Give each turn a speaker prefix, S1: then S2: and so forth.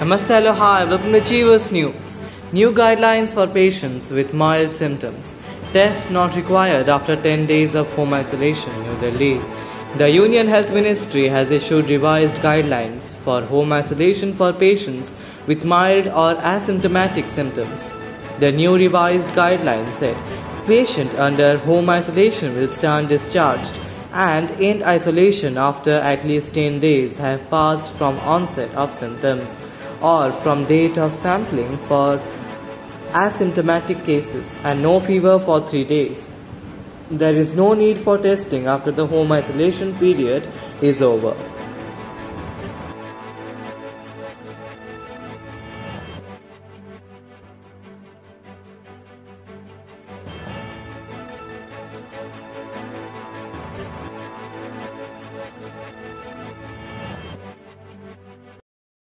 S1: Namaste, aloha, welcome to Achievers News. New guidelines for patients with mild symptoms. Tests not required after 10 days of home isolation, New Delhi. The Union Health Ministry has issued revised guidelines for home isolation for patients with mild or asymptomatic symptoms. The new revised guidelines said patient under home isolation will stand discharged and end isolation after at least 10 days have passed from onset of symptoms or from date of sampling for asymptomatic cases and no fever for 3 days. There is no need for testing after the home isolation period is over.